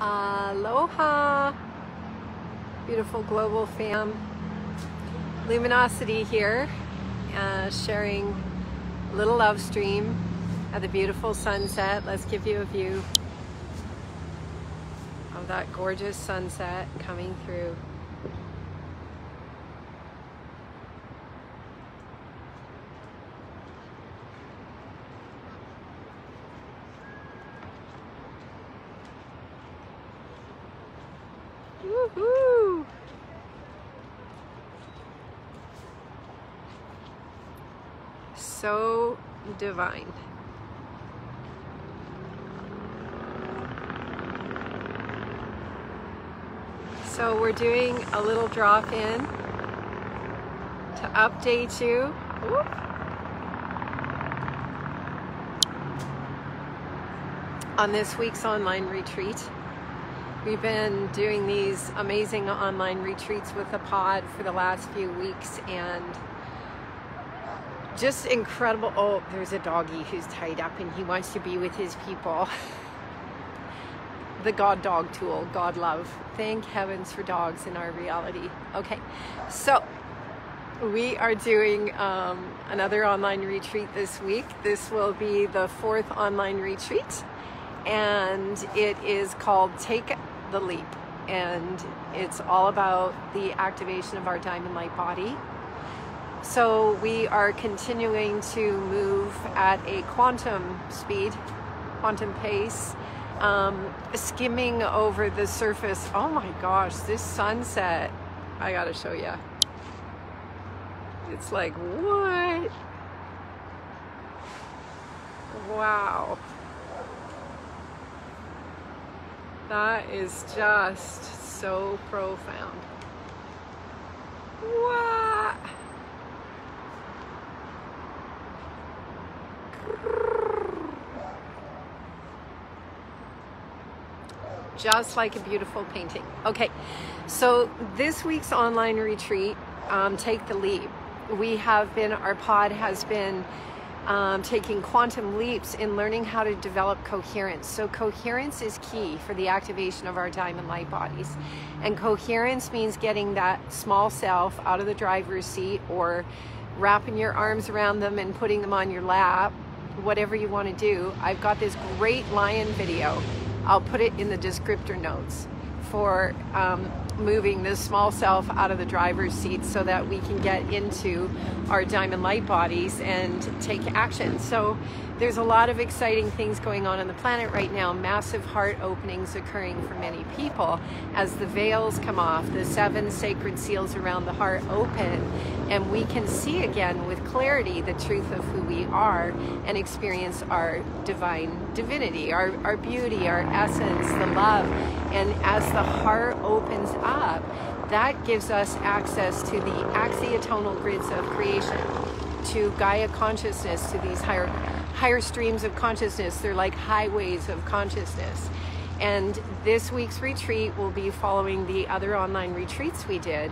Aloha, beautiful global fam. Luminosity here, uh, sharing a little love stream at the beautiful sunset. Let's give you a view of that gorgeous sunset coming through. So divine. So we're doing a little drop in to update you. On this week's online retreat. We've been doing these amazing online retreats with the pod for the last few weeks and just incredible. Oh, there's a doggy who's tied up and he wants to be with his people. the God dog tool, God love. Thank heavens for dogs in our reality. Okay, so we are doing um, another online retreat this week. This will be the fourth online retreat and it is called Take the Leap. And it's all about the activation of our diamond light body. So we are continuing to move at a quantum speed, quantum pace, um, skimming over the surface. Oh my gosh, this sunset, I gotta show you. It's like, what? Wow. That is just so profound. What? Just like a beautiful painting. Okay, so this week's online retreat, um, Take the Leap, we have been, our pod has been um, taking quantum leaps in learning how to develop coherence. So, coherence is key for the activation of our diamond light bodies. And coherence means getting that small self out of the driver's seat or wrapping your arms around them and putting them on your lap, whatever you want to do. I've got this great lion video. I'll put it in the descriptor notes for um, moving this small self out of the driver's seat so that we can get into our diamond light bodies and take action. So there's a lot of exciting things going on on the planet right now. Massive heart openings occurring for many people as the veils come off, the seven sacred seals around the heart open, and we can see again with clarity the truth of who we are and experience our divine divinity, our, our beauty, our essence, the love. And as the heart opens up, that gives us access to the axiatonal grids of creation, to Gaia consciousness, to these higher higher streams of consciousness. They're like highways of consciousness. And this week's retreat will be following the other online retreats we did.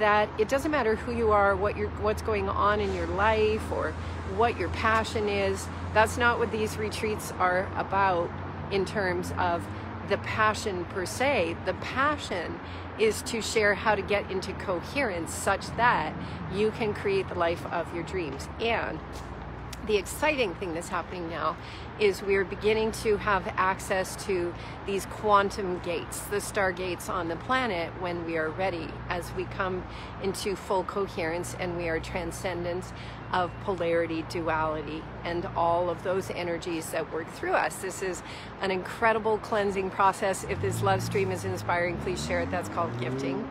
That it doesn't matter who you are, what you're, what's going on in your life, or what your passion is. That's not what these retreats are about in terms of the passion per se. The passion is to share how to get into coherence such that you can create the life of your dreams. And the exciting thing that's happening now is we're beginning to have access to these quantum gates, the stargates on the planet when we are ready, as we come into full coherence and we are transcendence of polarity, duality, and all of those energies that work through us. This is an incredible cleansing process. If this love stream is inspiring, please share it. That's called gifting.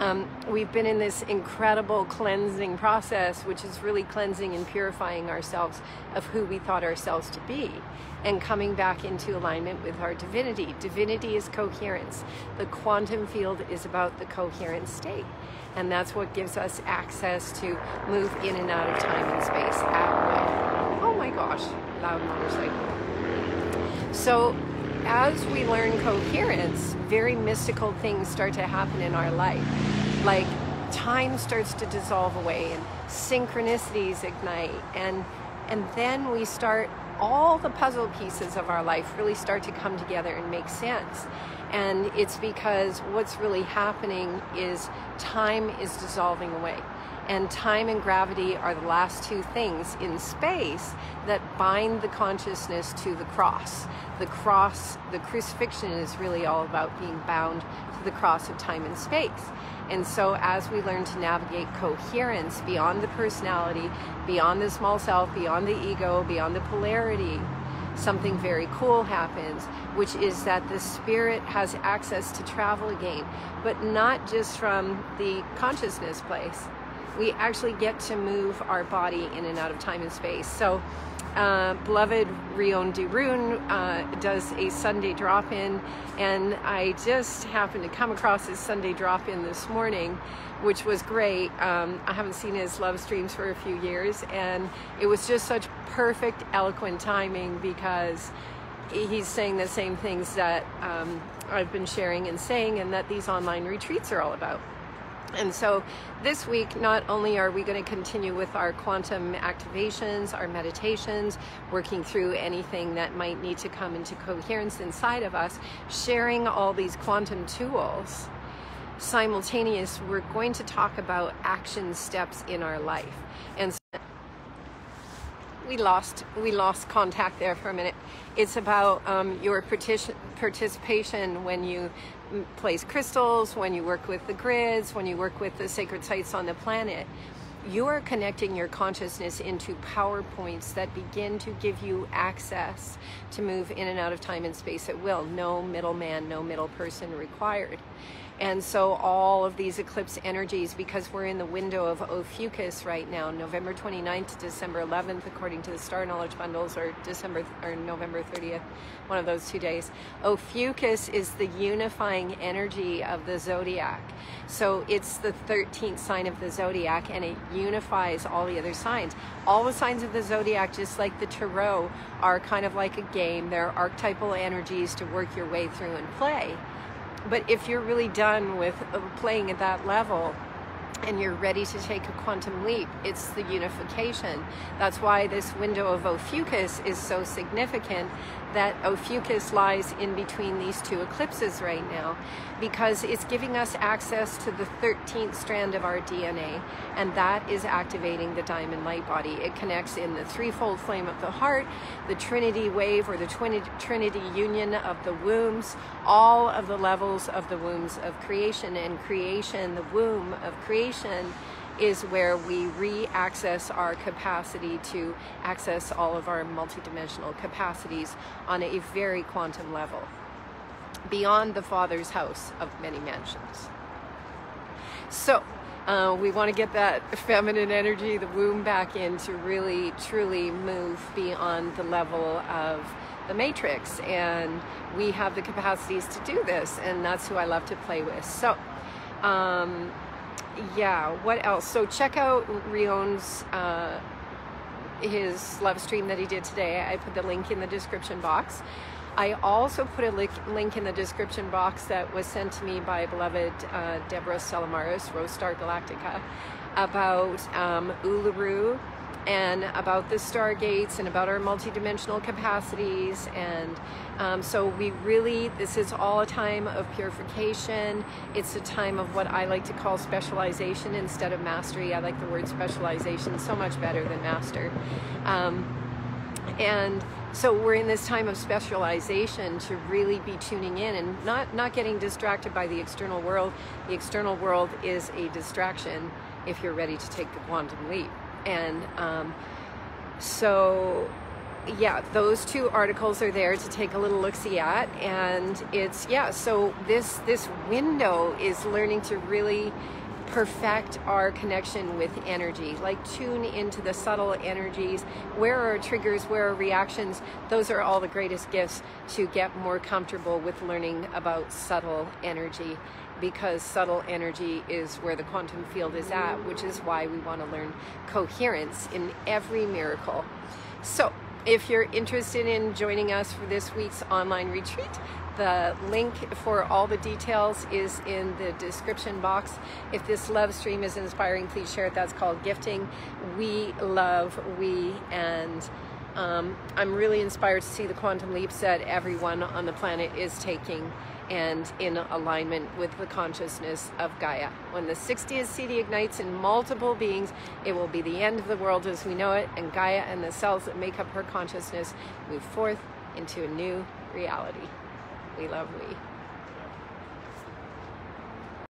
Um, we've been in this incredible cleansing process, which is really cleansing and purifying ourselves of who we thought ourselves to be and coming back into alignment with our divinity. Divinity is coherence. The quantum field is about the coherent state. And that's what gives us access to move in and out of time and space at will. Oh my gosh, loud motorcycle. So as we learn coherence, very mystical things start to happen in our life. Like time starts to dissolve away and synchronicities ignite and and then we start all the puzzle pieces of our life really start to come together and make sense. And it's because what's really happening is time is dissolving away. And time and gravity are the last two things in space that bind the consciousness to the cross. The cross, the crucifixion is really all about being bound to the cross of time and space. And so, as we learn to navigate coherence beyond the personality, beyond the small self, beyond the ego, beyond the polarity, something very cool happens, which is that the spirit has access to travel again, but not just from the consciousness place we actually get to move our body in and out of time and space. So, uh, beloved Rion DeRouen uh, does a Sunday drop in, and I just happened to come across his Sunday drop in this morning, which was great. Um, I haven't seen his love streams for a few years, and it was just such perfect, eloquent timing because he's saying the same things that um, I've been sharing and saying, and that these online retreats are all about. And so this week, not only are we going to continue with our quantum activations, our meditations, working through anything that might need to come into coherence inside of us, sharing all these quantum tools, simultaneous, we're going to talk about action steps in our life. And so we lost we lost contact there for a minute. It's about um, your participation when you place crystals, when you work with the grids, when you work with the sacred sites on the planet, you are connecting your consciousness into PowerPoints that begin to give you access to move in and out of time and space at will. No middleman, no middle person required. And so all of these eclipse energies, because we're in the window of Ophiuchus right now, November 29th to December 11th, according to the Star Knowledge Bundles, or December or November 30th, one of those two days. Ophiuchus is the unifying energy of the zodiac. So it's the 13th sign of the zodiac, and it unifies all the other signs. All the signs of the zodiac, just like the tarot, are kind of like a game. They're archetypal energies to work your way through and play. But if you're really done with uh, playing at that level, and you're ready to take a quantum leap, it's the unification. That's why this window of Ophiuchus is so significant that Ophiuchus lies in between these two eclipses right now because it's giving us access to the 13th strand of our DNA, and that is activating the diamond light body. It connects in the threefold flame of the heart, the Trinity wave or the Trinity union of the wombs, all of the levels of the wombs of creation, and creation, the womb of creation is where we re-access our capacity to access all of our multidimensional capacities on a very quantum level beyond the father's house of many mansions. So uh, we want to get that feminine energy the womb back in to really truly move beyond the level of the matrix. And we have the capacities to do this and that's who i love to play with. So um, yeah, what else? So check out Rion's uh, his love stream that he did today. I put the link in the description box. I also put a link, link in the description box that was sent to me by beloved uh, Deborah Salamaris, Rose Star Galactica, about um, Uluru and about the stargates and about our multidimensional capacities. And um, so we really, this is all a time of purification. It's a time of what I like to call specialization instead of mastery. I like the word specialization so much better than master. Um, and so we're in this time of specialization to really be tuning in and not not getting distracted by the external world the external world is a distraction if you're ready to take the quantum leap and um, so yeah those two articles are there to take a little look see at. And it's yeah so this this window is learning to really perfect our connection with energy like tune into the subtle energies. Where are triggers? Where are reactions? Those are all the greatest gifts to get more comfortable with learning about subtle energy because subtle energy is where the quantum field is at, which is why we want to learn coherence in every miracle. So, if you're interested in joining us for this week's online retreat, the link for all the details is in the description box. If this love stream is inspiring, please share it. That's called gifting. We love, we, and Um, I'm really inspired to see the quantum leaps that everyone on the planet is taking and in alignment with the consciousness of Gaia. When the 60th CD ignites in multiple beings, it will be the end of the world as we know it, and Gaia and the cells that make up her consciousness move forth into a new reality. We love we.